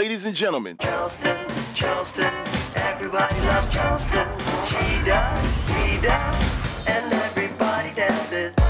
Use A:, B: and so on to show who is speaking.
A: ladies and gentlemen.
B: Charleston, Charleston, everybody loves Charleston. She does, he does, and everybody dances.